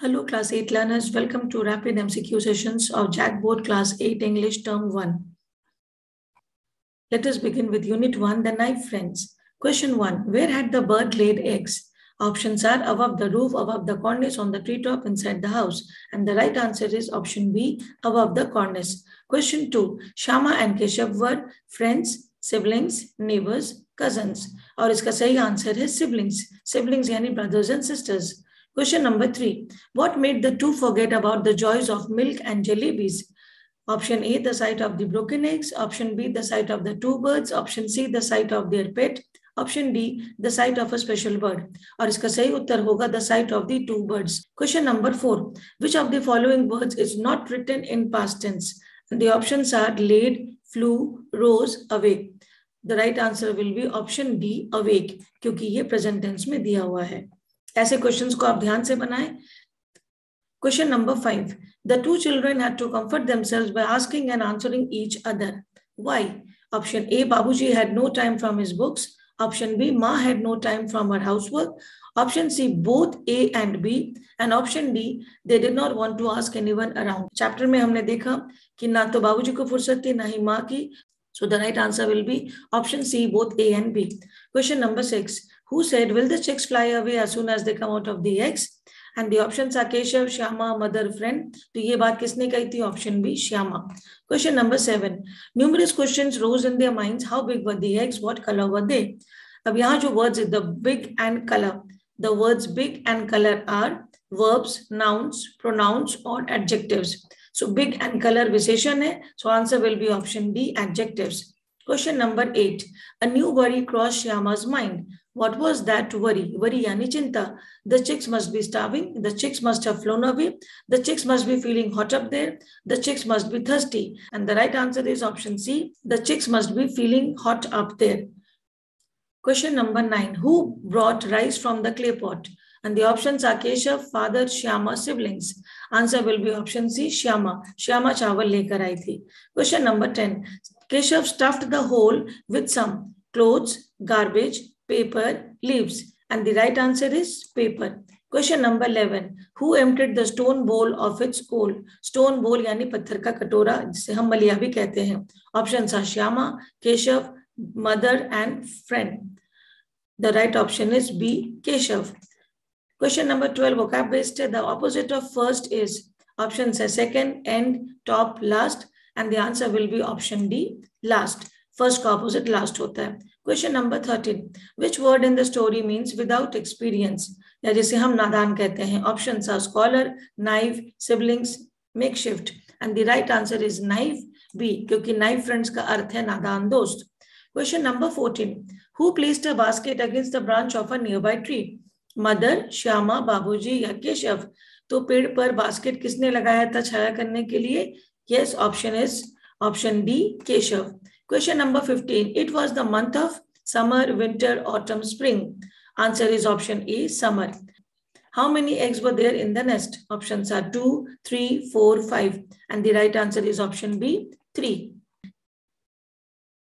Hello, class 8 learners. Welcome to rapid MCQ sessions of Jackboard class 8 English term 1. Let us begin with unit 1, the knife friends. Question 1. Where had the bird laid eggs? Options are above the roof, above the cornice, on the treetop, inside the house. And the right answer is option B, above the cornice. Question 2. Shama and Keshav were friends, siblings, neighbors, cousins. और इसका सही answer है siblings. Siblings यानी brothers and sisters. Question number three. What made the two forget about the joys of milk and jalebis? Option A, the sight of the broken eggs. Option B, the sight of the two birds. Option C, the sight of their pet. Option D, the sight of a special bird. और इसका सही उत्तर होगा the sight of the two birds. Question number four. Which of the following words is not written in past tense? The options are laid, flew, rose, awake. The right answer will be option D, awake, क्योंकि ये present tense में दिया हुआ है. ऐसे questions को आप ध्यान से बनाएँ। Question number five the two children had to comfort themselves by asking and answering each other why option A Babuji had no time from his books option B maa had no time from her housework option C both A and B and option D they did not want to ask anyone around chapter में हमने देखा कि ना तो बाबूजी को फुर्सत थी ना ही माँ की। So the right answer will be option C, both A and B. Question number six. who said, Will the chicks fly away as soon as they come out of the eggs? And the options are Keshav, Shyama, mother, friend. तो ये बात किसने कही थी option B Shyama question number seven numerous questions rose in their minds how big were the eggs what colour were they अब यहाँ जो words है the big and colour the words big and colour are verbs nouns pronouns or adjectives so big and color विशेषण है so answer will be option d adjectives question number 8 a new worry crossed shyama's mind what was that worry? Worry yani chinta. The chicks must be starving. The chicks must have flown away. The chicks must be feeling hot up there. The chicks must be thirsty. And the right answer is option C. The chicks must be feeling hot up there. Question number nine. Who brought rice from the clay pot? And the options are Keshav, father, Shyama, siblings. Answer will be option C, Shyama. Shyama chawal lekar aayi thi. Question number 10. Keshav stuffed the hole with some clothes, garbage, paper, leaves. And the right answer is paper. Question number 11. Who emptied the stone bowl of its coal? Stone bowl यानी पत्थर का कटोरा जिसे हम मलिया भी कहते हैं Options are Shyama Keshav mother and friend. The right option is B, Keshav. Question number 12, vocab based. The opposite of first is options are second, end, top, last. And the answer will be option D, last. First का opposite last होता है. Question number thirteen which word in the story means without experience या जिसे हम नादान कहते हैं। Option are scholar naive siblings makeshift and the right answer is naive B क्योंकि नाइव फ्रेंड्स का अर्थ है नादान दोस्त। Question number fourteen who placed a basket against the branch of a nearby tree mother Shyama Babuji या केशव तो पेड़ पर बास्केट किसने लगाया था छाया करने के लिए? Yes option is option D Keshav Question number 15. It was the month of summer, winter, autumn, spring. Answer is option A, summer. How many eggs were there in the nest? Options are 2, 3, 4, 5. And the right answer is option B, 3.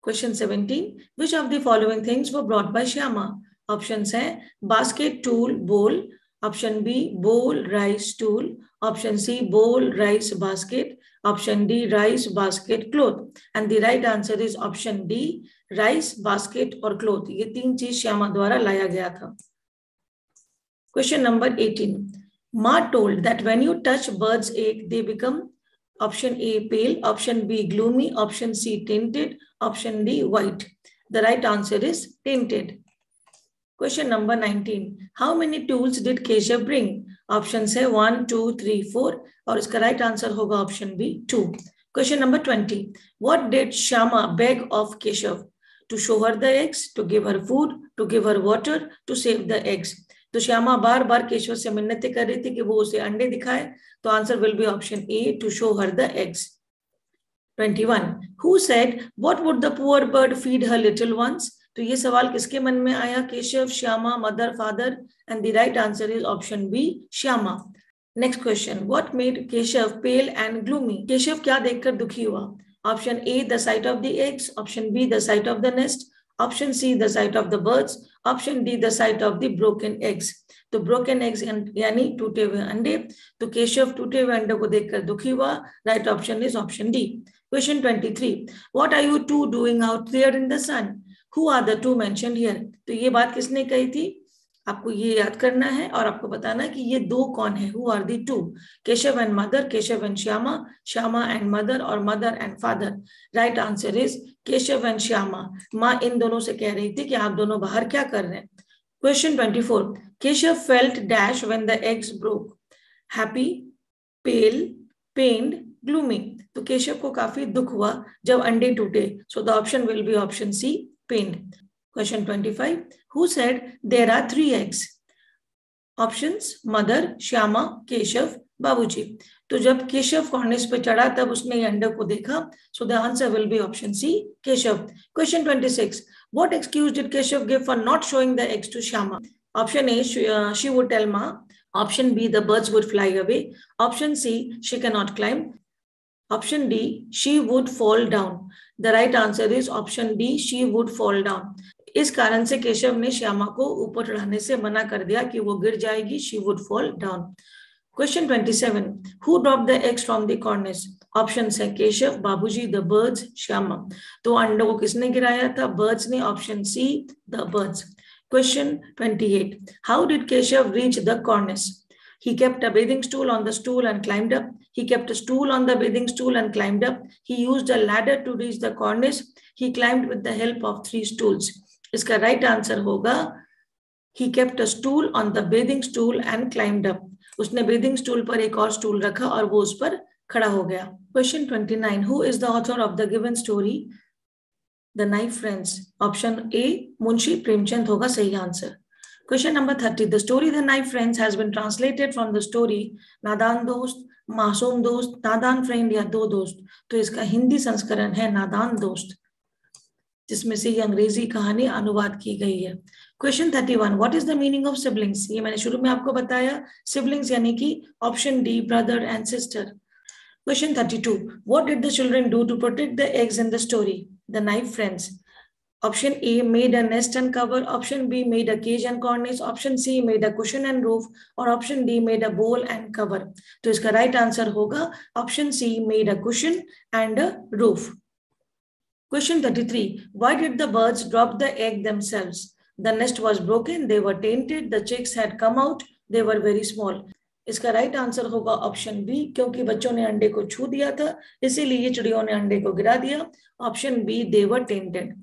Question 17. Which of the following things were brought by Shyama? Options are basket, tool, bowl. Option B, bowl, rice, tool. Option C, bowl, rice, basket. Option D, rice, basket, cloth. And the right answer is option D, rice, basket और cloth. ये तीन चीज़ श्यामा द्वारा लाया गया था. Question number 18. Ma told that when you touch bird's egg, they become option A, pale, option B, gloomy, option C, tinted, option D, white. The right answer is tinted. Question number 19. How many tools did Keshav bring? Option है one, two, three, four और इसका right answer होगा option B two question number twenty what did Shyama beg of Keshav to show her the eggs to give her food to give her water to save the eggs तो श्यामा बार बार केशव से मिन्नतें कर रही थी कि वो उसे अंडे दिखाए। तो answer will be option A to show her the eggs 21 who said, what would the poor bird feed her little ones? तो ये सवाल किसके मन में आया? Keshav, Shyama mother father and the right answer is option B Shyama. Next question what made Keshav pale and gloomy Keshav क्या देखकर दुखी हुआ? Option A the sight of the eggs option B the sight of the nest option C the sight of the birds option D the sight of the broken eggs तो broken eggs यानी टूटे हुए अंडे। तो केशव टूटे हुए अंडे को देखकर दुखी हुआ। Right option is option D question twenty three what are you two doing out in the sun who are the two mention here तो ये बात किसने कही थी? आपको ये याद करना है और आपको बताना कि ये दो कौन है? Who are the two Keshav and mother, Keshav and Shyama Shyama and mother और mother and father right answer is Keshav and Shyama. माँ इन दोनों से कह रही थी कि आप दोनों बाहर क्या कर रहे हैं? Question twenty four Keshav felt dash when the eggs broke happy pale pained gloomy तो केशव को काफ़ी दुख हुआ जब अंडे टूटे. So the option will be option C pained Question 25. Who said there are three eggs? Options Mother, Shyama, Keshav, बाबूजी तो जब केशव कॉर्निस पे चढ़ा तब उसने ये को देखा। So the answer will be option C Keshav question 26 what excuse did Keshav give for not showing the eggs to Shyama option A she would tell ma option B the birds would fly away option C she can not climb option D she would fall down the right answer is option D she would fall down इस कारण से केशव ने श्यामा को ऊपर चढ़ाने से मना कर दिया कि वो गिर जाएगी she would fall down question twenty seven who drop the eggs from the corners option है केशव, बाबूजी द बर्ड्स श्यामा। तो अंडों को किसने गिराया था? बर्ड्स ने option C the birds question twenty eight how did Keshav reach the corners He kept a bathing stool on the stool and climbed up. He kept a stool on the bathing stool and climbed up. He used a ladder to reach the cornice. He climbed with the help of three stools. इसका right answer होगा he kept a stool on the bathing stool and climbed up उसने bathing stool पर एक और stool रखा और वो उस पर खड़ा हो गया question twenty nine who is the author of the given story the knife friends option A Munshi Premchand होगा सही answer question number thirty the story the naive friends has been translated from the story Nadan Dost मासूम दोस्त नादान friend या दो दोस्त। तो इसका हिंदी संस्करण है नादान दोस्त जिसमें से ये अंग्रेज़ी कहानी अनुवाद की गई है। Question thirty one what is the meaning of siblings ये मैंने शुरू में आपको बताया सिबलिंग्स यानी कि option D brother and sister question thirty two what did the children do to protect the eggs in the story the naive friends option A made a nest and cover option B made a cage and cornice option C made a cushion and roof और option D made a bowl and cover तो इसका right answer होगा option C made a cushion and a roof Question 33. Why did the birds drop the egg themselves? The nest was broken, they were tainted, the chicks had come out, they were very small. इसका right answer होगा option B क्योंकि बच्चों ने अंडे को छू दिया था। इसीलिए चिड़ियों ने अंडे को गिरा दिया। Option B they were tainted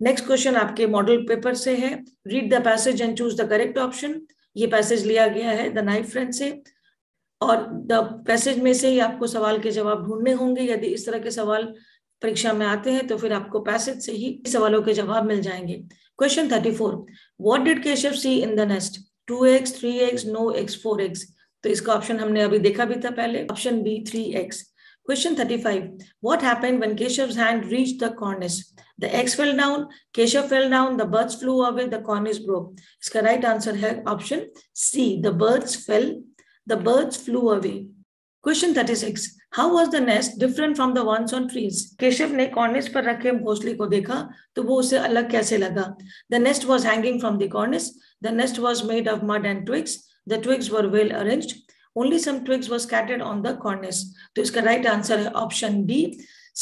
next question आपके मॉडल पेपर से है. Read the passage and choose the correct option ये पैसेज लिया गया है द नाइफ फ्रेंड से. और द पैसेज में से ही आपको सवाल के जवाब ढूँढने होंगे. यदि इस तरह के सवाल परीक्षा में आते हैं तो फिर आपको पैसेज से ही सवालों के जवाब मिल जाएँगे. Question thirty four what did Keshav see in the nest two X three X no X four X तो इसका ऑप्शन हमने अभी देखा भी था पहले. Option B three X question thirty five what happen when Keshav hand reach the cornice the eggs fell down Keshav fell down the birds flew away the cornice broke इसका right answer है option C the birds fell the birds flew away question thirty six how was the nest different from the ones on trees Keshav ने कॉर्निस पर रखे घोसले को देखा तो वो उसे अलग कैसे लगा the nest was hanging from the cornice the nest was made of mud and twigs the twigs were well arranged only some twigs was scattered on the cornice तो इसका राइट right आंसर है option D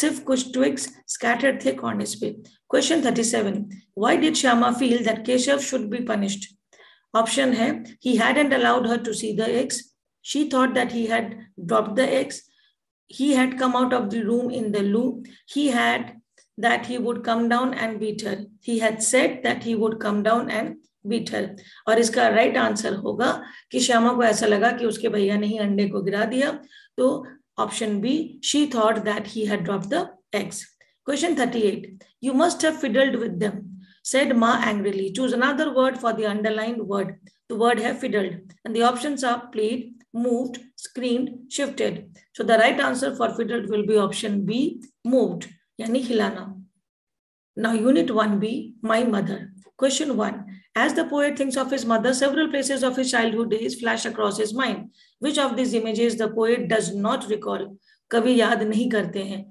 सिर्फ़ कुछ twigs scattered थे cornice पे question thirty seven why did Shyama feel that Keshav should be punished option है he had allowed her to see the eggs She thought that he had dropped the eggs. He had come out of the room in the loo. He had that he would come down and beat her. He had said that he would come down and beat her. और इसका right right answer होगा कि श्यामा को ऐसा लगा कि उसके भैया ने ही अंडे को गिरा दिया तो Option B, she thought that he had dropped the eggs. Question 38. You must have fiddled with them, said Ma angrily. Choose another word for the underlined word. The word have fiddled. And the options are played, moved, screamed, shifted. So the right answer for fiddled will be option B, moved, yani hilana. Now unit 1B, my mother. Question 1. As the poet thinks of his mother, several places of his childhood days flash across his mind. Which of these images the poet does not recall? कभी याद नहीं करते हैं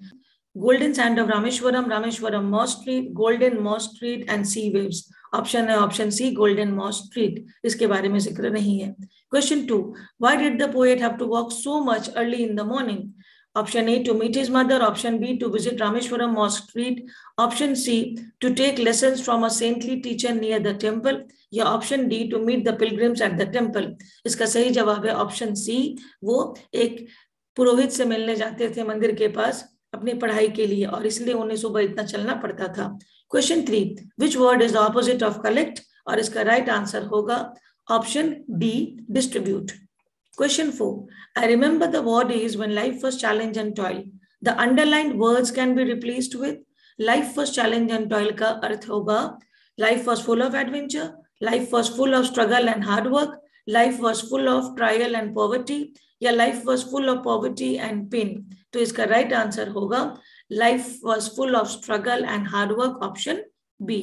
Golden Sand of Rameshwaram, Rameshwaram Moss Street, Golden Moss Street and Sea Waves. Option है option C golden moss street इसके बारे में जिक्र नहीं है question two why did the poet have to walk so much early in the morning Option A, to meet his mother. Option B, to visit Rameshwaram Mosque Street. Option C, to take lessons from a saintly teacher near the temple. या option D to meet the pilgrims at the temple इसका सही जवाब है option सी वो एक पुरोहित से मिलने जाते थे मंदिर के पास अपनी पढ़ाई के लिए, और इसलिए उन्हें सुबह इतना चलना पड़ता था question three which word is the opposite of collect और इसका राइट right आंसर होगा option D distribute question four I remember the word is when life was challenge and toil the underlined words can be replaced with life was challenge and toil का अर्थ होगा life was full of adventure life was full of struggle and hard work life was full of trial and poverty या life was full of poverty and pain तो इसका right right answer होगा life was full of struggle and hard work option B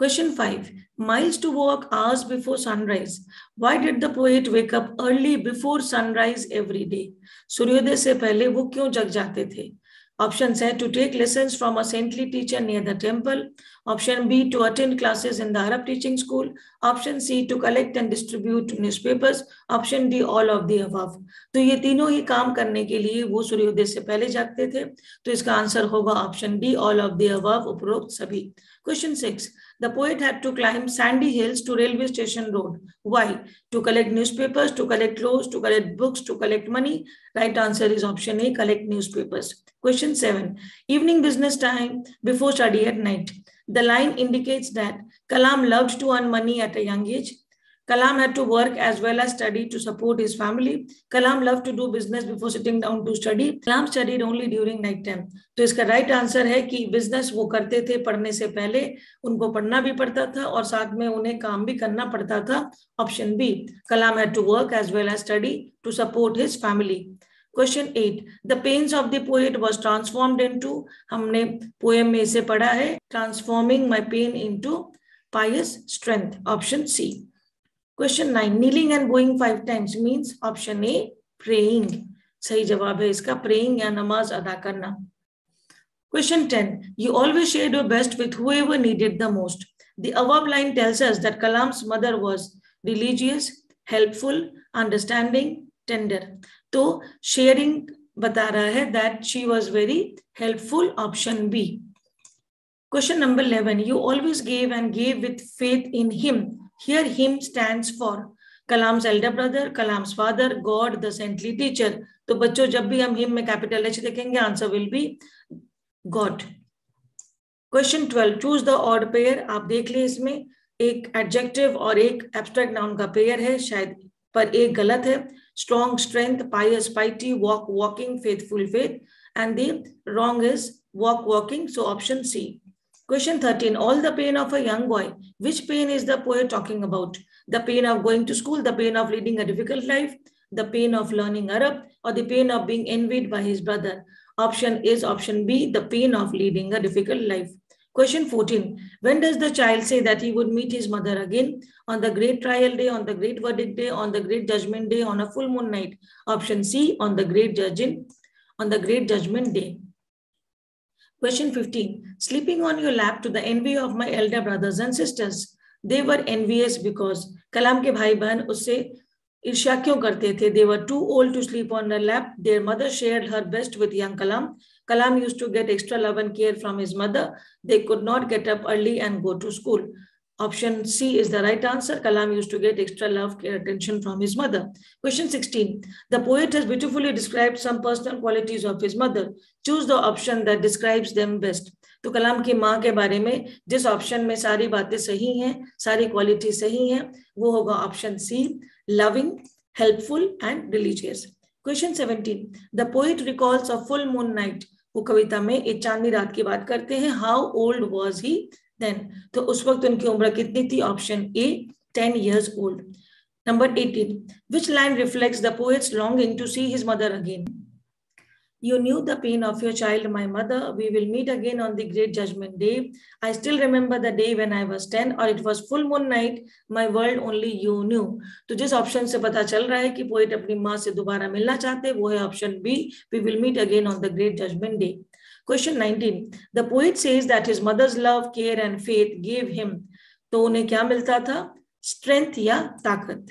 Question 5. Miles to walk hours before sunrise. Why did the poet wake up early before sunrise every day? सूर्योदय से पहले वो क्यों जग जाते थे Options A to take lessons from a saintly teacher near the temple. Option B to attend classes in the Arab teaching school. Option C to collect and distribute newspapers. Option D all of the above. तो ये तीनों ही काम करने के लिए वो सूर्योदय से पहले जागते थे तो इसका आंसर होगा option D all of the above उपरोक्त सभी question six The poet had to climb sandy hills to railway station road. Why? To collect newspapers, to collect clothes, to collect books, to collect money. Right answer is option A, collect newspapers. Question seven, evening business time before study at night. The line indicates that Kalam loved to earn money at a young age. Kalam had to work as well as study to support his family. Kalam loved to do business before sitting down to study. Kalam studied only during night time. तो इसका right answer है कि business वो करते थे पढ़ने से पहले, उनको पढ़ना भी पड़ता था और साथ में उन्हें काम भी करना पड़ता था option B Kalam had to work as well as study to support his family question eight the pains of the poet was transformed into हमने पोएम में इसे पढ़ा है transforming my pain into pious strength option C Question nine kneeling and going five times means option A praying सही जवाब है इसका praying या नमाज अदा करना question ten you always share your best with whoever needed the most the above line tells us that Kalam's mother was religious, helpful, understanding, tender. तो sharing बता रहा है that she was very helpful option B question number eleven you always gave and gave with faith in him Here him stand for Kalam's elder brother Kalam's father God the saintly teacher तो बच्चों जब भी हम him में capital H देखेंगे answer will be God question twelve choose the odd pair आप देख ले इसमें एक एडजेक्टिव और एक एब्स्ट्रैक्ट नाउन का पेयर है शायद पर एक गलत है strong strength, pious piety, walk walking, faithful faith. And the wrong is walk walking. So option C. Question 13. All the pain of a young boy. Which pain is the poet talking about? The pain of going to school, the pain of leading a difficult life, the pain of learning Arab, or the pain of being envied by his brother? Option is option B, the pain of leading a difficult life. Question 14. When does the child say that he would meet his mother again? On the great trial day, on the great verdict day, on the great judgment day, on a full moon night? Option C, on the great judging, on the great judgment day. Question 15. Sleeping on your lap to the envy of my elder brothers and sisters. They were envious because kalam ke bhai bahan usse ईर्ष्या क्यों करते थे they were too old to sleep on lap their mother share her best with young Kalam Kalam use to get extra love and care from his mother they could not get up early and go to school Option C is the right answer. Kalam used to get extra love, care, attention from his mother. Question 16. The poet has beautifully described some personal qualities of his mother. Choose the option that describes them best. तो कलाम की माँ के बारे में जिस option में सारी बातें सही हैं सारी क्वालिटी सही हैं वो होगा option C loving, helpful, and religious. Question 17. The poet recalls a full moon night. वो कविता में एक चांदनी रात की बात करते हैं how old was he then तो उस वक्त उनकी उम्र कितनी थी option A ten years old number eighteen which line reflects the poet's longing to see his mother again You knew the pain of your child, my mother. We will meet again on the great judgment day. I still remember the day when I was 10 or it was full moon night. My world only you knew. तो जिस option से पता चल रहा है कि poet अपनी माँ से दोबारा मिलना चाहते वो है option B we will meet again on the great judgment day question 19 the poet says mother's love care and faith gave him तो उन्हें क्या मिलता था? स्ट्रेंथ या ताकत.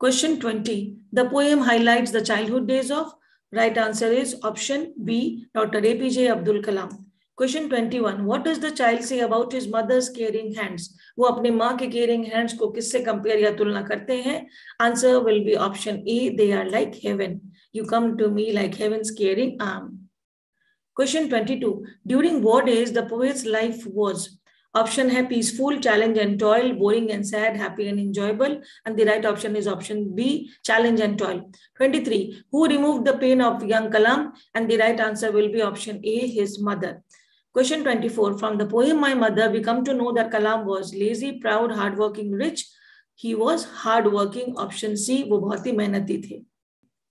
Question 20 the poem highlights the childhood days of right answer is option B doctor APJ Abdul Kalam question twenty one what is the child say about his mother's caring hands वो अपनी माँ के caring hands को किससे compare या तुलना करते हैं? Answer will be option A they are like heaven you come to me like heaven caring arm Question 22. During war days, the poet's life was option है peaceful, challenge and toil, boring and sad, happy and enjoyable. And the right option is option B, challenge and toil. 23. Who removed the pain of young Kalam? And the right answer will be option A, his mother. Question 24. From the poem My Mother, we come to know that Kalam was lazy, proud, hardworking, rich. He was hardworking. Option C, वो बहुत ही मेहनती थे.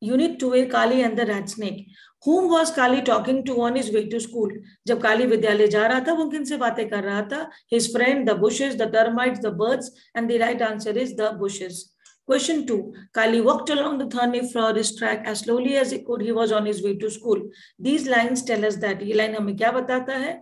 Unit 2A, Kali and the Rat Snake. whom was Kali talking to on his way to school? जब काली विद्यालय जा रहा था वो किन से बातें कर रहा था His friend, the bushes, the termites, the birds, and the right answer is the bushes. Question two. Kali walked along the thorny forest track as slowly as he could. He was on his way to school. These lines tell us that. ये line हमें क्या बताता है?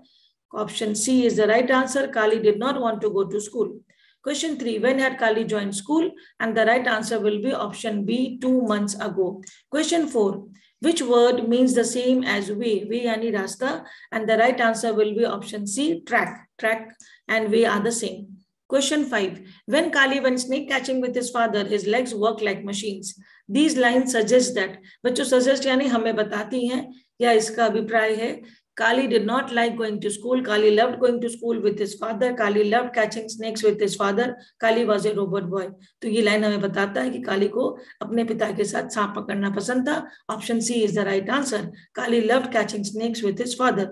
Option C is the right answer. Kali did not want to go to school. Question three, when had Kali joined school? And the right answer will be option B, two months ago. Question four, which word means the same as way? Way yani rasta. And the right answer will be option C, track. Track and way are the same. Question five, when Kali went snake catching with his father, his legs work like machines. These lines suggest that. बच्चों suggest यानी हमें बताती हैं या इसका अभिप्राय है Kali did not like going to school. Kali loved going to school with his father. Kali loved catching snakes with his father. Kali was a robot boy. तो ये लाइन हमें बताता है कि काली को अपने पिता के साथ सांप पकड़ना पसंद था option C is the right answer Kali loved catching snakes with his father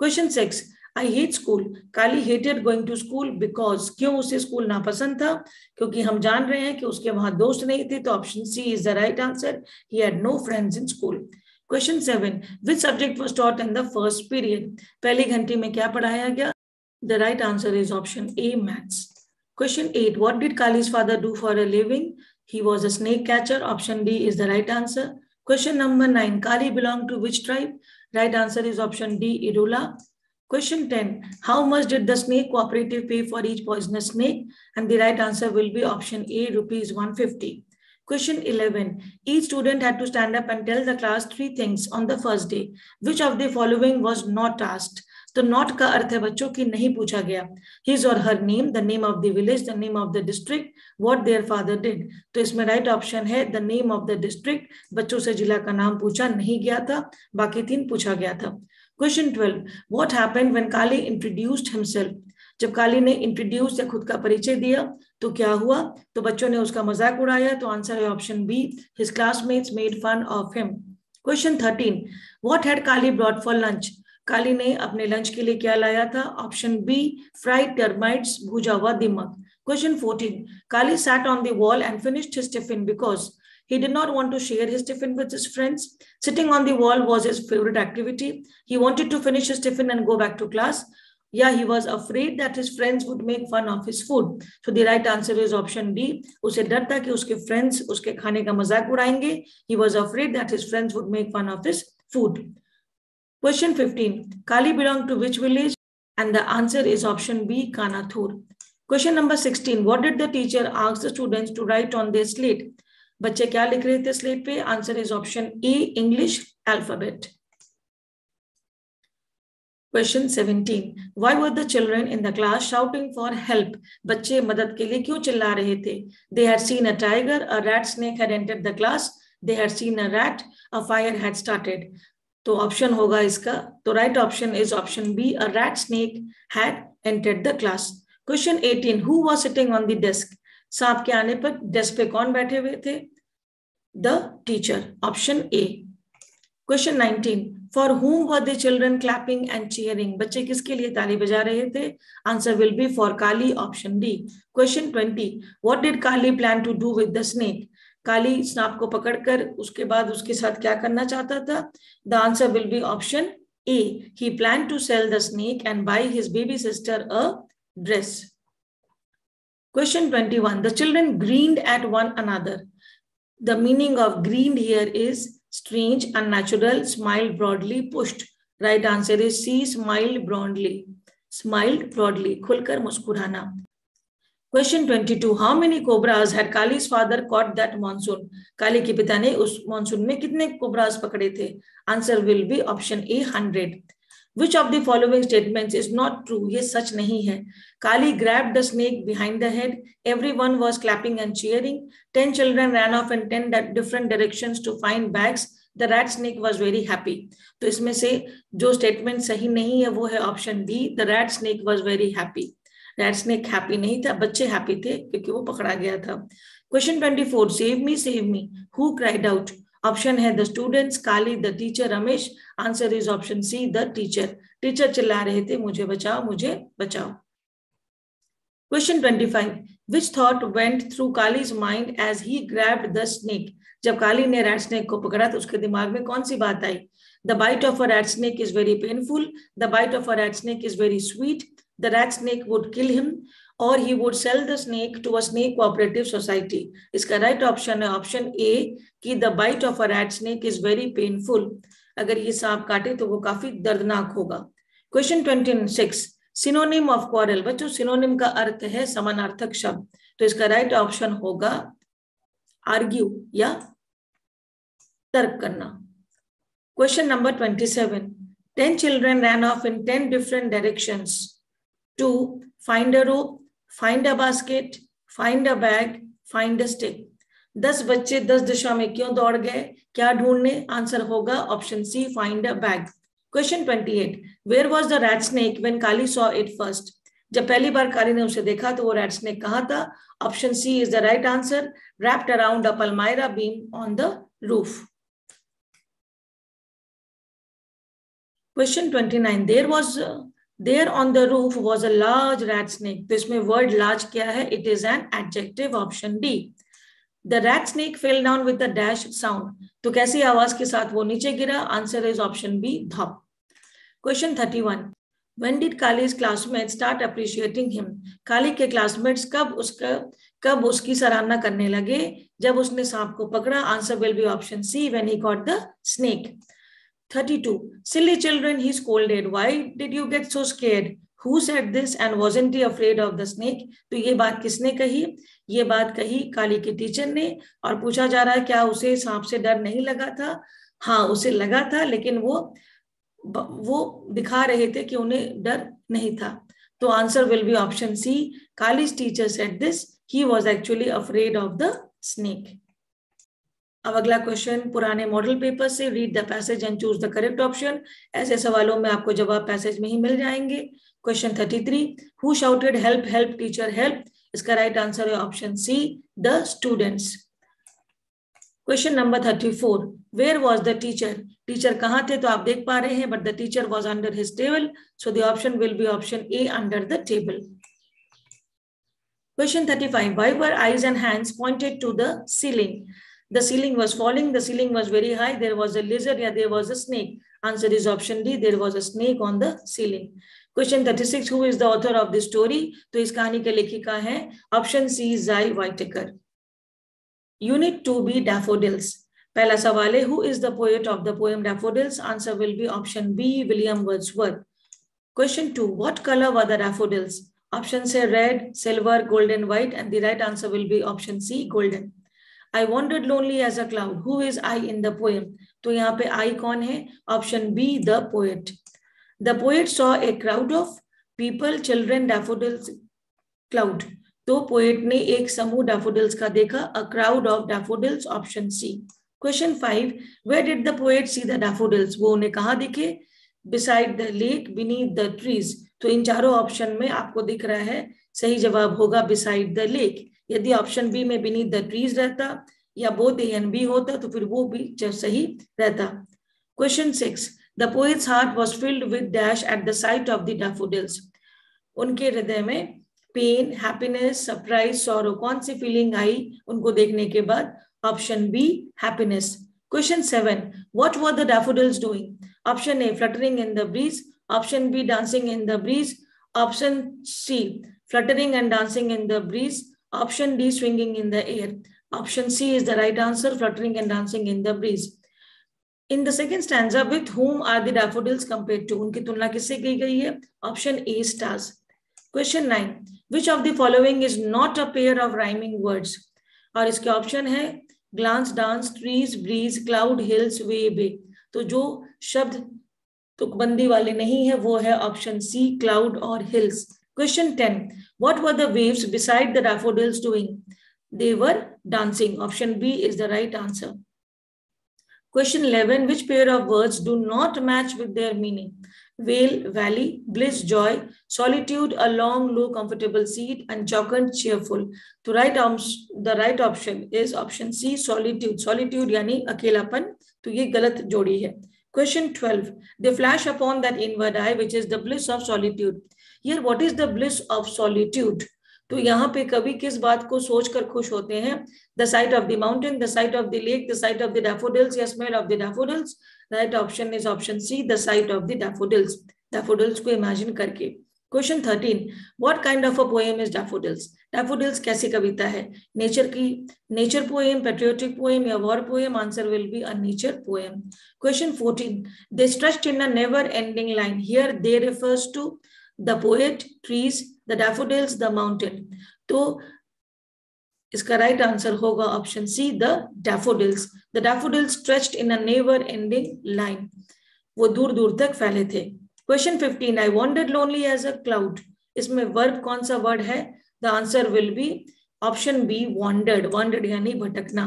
question six I hate school Kali hated going to school because क्यों उसे स्कूल नापसंद था क्योंकि हम जान रहे हैं कि उसके वहाँ दोस्त नहीं थे तो option C is the right answer he had no friends in school question seven which subject was taught in the first period पहली घंटे में क्या पढ़ाया गया the right answer is option A maths question eight what did kalij father do for a living he was a snake catcher option d is the right answer question number 9 kali belonged to which tribe right answer is option d irula question 10 how much did the snake cooperative pay for each poisonous snake and the right answer will be option a rupees 150 Question 11. Each student had to stand up and tell the class three things on the first day. Which of the following was not asked? तो not का अर्थ है बच्चों की नहीं पूछा गया his और her name the name of the village the name of the district what their father did तो इसमें राइट ऑप्शन है the name of the district बच्चों से जिला का नाम पूछा नहीं गया था, बाकी तीन पूछा गया था question twelve what happened when Kali introduced himself जब काली ने इंट्रोड्यूस या खुद का परिचय दिया तो क्या हुआ तो बच्चों ने उसका मज़ाक उड़ाया तो आंसर है option B his classmates made fun of him question thirteen what had Kali brought for lunch Kali ने अपने लंच के लिए क्या लाया था ऑप्शन बी फ्राइड टर्माइट्स भूजा हुआ दिमक question fourteen Kali sat on the wall and finished his tiffin because He did not want to share his tiffin with his friends. Sitting on the wall was his favorite activity. He wanted to finish his tiffin and go back to class. yeah he was afraid that his friends would make fun of his food so the right answer is option d उसे डर था कि उसके friends उसके खाने का मजाक उड़ाएंगे he was afraid that his friends would make fun of his food question 15 kali belonged to which village and the answer is option b kanathur question number 16 what did the teacher ask the students to write on their slate बच्चे क्या लिख रहे थे slate पे answer is option A English alphabet Question 17 why were the children in the class shouting for help बच्चे मदद के लिए क्यों चिल्ला रहे थे? They had seen a tiger a rat snake had class they had seen a rat a fire had started तो option होगा इसका। तो right option is option B a rat snake had entered the class question 18 who was sitting on the desk सांप के आने पर desk पे कौन बैठे हुए थे? The teacher option A question 19 for whom were the children clapping and cheering बच्चे किसके लिए ताली बजा रहे थे? Answer will be for Kali option D question twenty what did Kali plan to do with the snake Kali स्नाप को पकड़कर उसके बाद उसके साथ क्या करना चाहता था? The answer will be option A he plan to sell the snake and buy his baby sister a dress Question 21. The children grinned at one another. The meaning of grinned here is strange, unnatural, smiled broadly, pushed. Right answer is C smiled broadly smiled broadly खुलकर मुस्कुराना question 22 how many cobras had Kali's father caught that monsoon Kali के पिता ने उस monsoon में कितने cobras पकड़े थे answer will be option A hundred which of the following statements is not true ये सच नहीं है। Kali grab the snake behind the head every one was clapping and cheering ten children ran off in ten different direction to find bags the rat snake was very happy तो इसमें से जो statement सही नहीं है, वो है option B the rat snake was very happy rat snake happy नहीं था, बच्चे हैप्पी थे, क्योंकि वो पकड़ा गया था। Question twenty four save me save me who cried out option है the students Kali the teacher Ramesh answer is option C the teacher teacher चिल्ला रहे थे, मुझे बचाओ मुझे बचाओ। Question twenty five which thought went through Kali's mind as he grabbed the snake जब काली ने रैट स्नेक को पकड़ा तो उसके दिमाग में कौन सी बात आई? The bite of a rat snake is very painful the bite of a rat snake is very sweet the rat snake would kill him और he would sell the snake to a snake cooperative society इसका right option है option A कि the bite of a rat snake is very painful अगर ये सांप काटे तो वो काफ़ी दर्दनाक होगा। Question twenty six synonym of quarrel बच्चों सिनोनिम का अर्थ है समानार्थक शब्द। तो इसका राइट ऑप्शन होगा आर्ग्यू या तर्क करना। Question number twenty seven ten children ran off in ten different directions to find a rope find a basket find a bag find a stick दस बच्चे दस दिशा में क्यों दौड़ गए? क्या ढूँढने? आंसर होगा option C find a bag question twenty eight where was the rat snake when Kali saw it first जब पहली बार काली ने उसे देखा तो वो रैट स्नेक कहा था? Option C is the right answer wrapped around a palmyra beam on the roof question twenty nine there was there on the roof was a large rat snake तो इसमें वर्ड लार्ज क्या है? It is an adjective option D the rat snake fell down with the dash sound तो कैसी आवाज़ के साथ वो नीचे गिरा? आंसर इज़ ऑप्शन बी धप। Question thirty one when did Kali's classmates start appreciating him? काली के क्लासमेट्स कब उसका, कब उसकी सराहना करने लगे? जब उसने सांप को पकड़ा answer will be option C when he got the snake 32. Silly children, he scolded. Why did you get so scared? Who said this and wasn't he afraid of the snake? तो ये बात किसने कही ये बात कही काली के टीचर ने और पूछा जा रहा है क्या उसे सांप से डर नहीं लगा था हाँ उसे लगा था लेकिन वो वो दिखा रहे थे कि उन्हें डर नहीं था तो answer will be option C Kali's teacher set this he was actually afraid of the snake अब अगला क्वेश्चन पुराने मॉडल पेपर से read the passage and choose the correct option ऐसे सवालों में आपको जवाब पैसेज में ही मिल जाएँगे। Question thirty three who shouted help help teacher help इसका राइट आंसर है option C the students question number thirty four where was the teacher teacher कहाँ थे तो आप देख पा रहे हैं but the teacher was under his table so the will be option A under the table Question 35. Why were eyes and hands pointed to the ceiling? The ceiling was falling. The ceiling was very high. There was a lizard. Yeah, there was a snake. Answer is option D. There was a snake on the ceiling. Question 36. Who is the author of this story? तो इस कहानी के लेखिका है option C Zai Whitaker unit two B daffodils पहला सवाल है who is the poet of the poem daffodils answer will be option B William Wordsworth question two what colour were the daffodils option से red silver golden white and the right answer will be option C golden I wandered lonely as a cloud who is I in the poem तो यहाँ पे आई कौन है? Option B the poet the poet saw a crowd of people children daffodils cloud तो poet ने एक समूह daffodils का देखा a crowd of daffodils option C question five where did the poet see the daffodils वो उन्हें कहा दिखे? Beside the lake beneath the trees तो इन चारों ऑप्शन में आपको दिख रहा है, सही जवाब होगा बिसाइड द लेक यदि ऑप्शन बी में बीनीथ द ट्रीज रहता या बोथ ए बी होता तो फिर वो भी सही रहता। Question six the poet's heart was filled with dash at the sight of the daffodils उनके हृदय में पेन हैप्पीनेस सरप्राइज़ सौरो कौन सी फीलिंग आई उनको देखने के बाद? Option B happiness question seven what were the daffodils doing option A fluttering in the breeze option B dancing in the breeze option C fluttering and dancing in the breeze Option D, swinging in the air. Option C is the right answer, fluttering and dancing in the breeze. In the second stanza with whom are the daffodils compare to उनकी तुलना किससे की गई है? Option A stars question nine which of the following is not a pair of rhyming words और इसके option है glance dance trees breeze cloud hills way bay तो जो शब्द तुकबंदी वाले नहीं है वो है ऑप्शन सी क्लाउड और hills Question ten what were the waves beside the daffodils doing they were dancing option B is the right answer Question 11, which pair of words do not match with their meaning? Vale, valley, bliss, joy, solitude, a long, low, comfortable seat, and jocund, cheerful. The right, the right option is option C, solitude. Solitude yani अकेलापन. तो ये गलत जोड़ी है. Question 12. They flash upon that inward eye, which is the bliss of solitude. Here, what is the bliss of solitude? तो यहाँ पे कवि किस बात को सोचकर खुश होते हैं? The sight of the mountain the sight of the lake the sight of the daffodils या smell of the daffodils right option is option C the sight of the daffodils daffodils को इमेजिन करके। Question thirteen what kind of a poem is daffodils daffodils कैसी कविता है? Nature की nature poem patriotic poem या war poem answer will be a nature poem question fourteen they stretched in a never ending line here they refers to the poet trees the daffodils the mountain तो इसका right answer होगा option C the daffodils the daffodils stretched in a never ending line वो दूर दूर तक फैले थे। Question 15 I wandered lonely as a cloud इसमें वर्ब कौन सा वर्ड है? The answer will be option B wandered wandered यानी भटकना।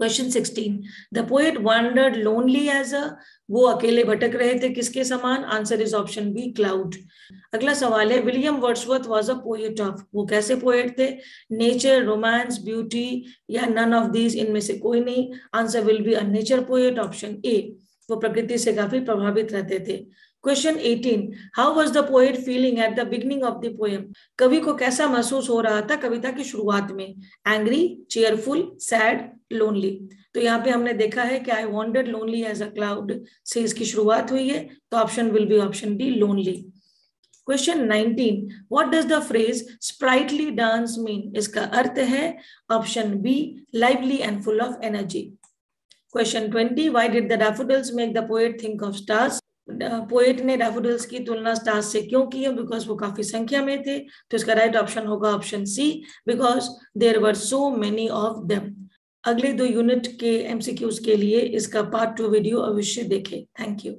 Question 16 the poet wandered lonely as a वो अकेले भटक रहे थे किसके समान? Answer is option B cloud अगला सवाल है William Wordsworth was a poet of वो कैसे पोएट थे? नेचर रोमांस ब्यूटी या नन ऑफ़ दीज इनमें से कोई नहीं? Answer will be a nature poet option A वो प्रकृति से काफ़ी प्रभावित रहते थे। Question 18 how was the poet feeling at the beginning of the poem कवि को कैसा महसूस हो रहा था कविता की शुरुआत में? एंग्री चेयरफुल सैड लोनली तो यहाँ पे हमने देखा है कि I wanted lonely as a cloud से इसकी शुरुआत हुई है। तो option will be option D lonely question 19 what does the phrase sprightly dance mean इसका अर्थ है option B lively and full of energy question 20 why did the daffodils make the poet think of stars poet ने daffodils की तुलना stars से क्यों की है? बिकॉज़ वो काफ़ी संख्या में थे। तो इसका राइट ऑप्शन होगा option C because there were so many of them अगले दो यूनिट के एमसीक्यूज के लिए इसका पार्ट टू वीडियो अवश्य देखें। Thank you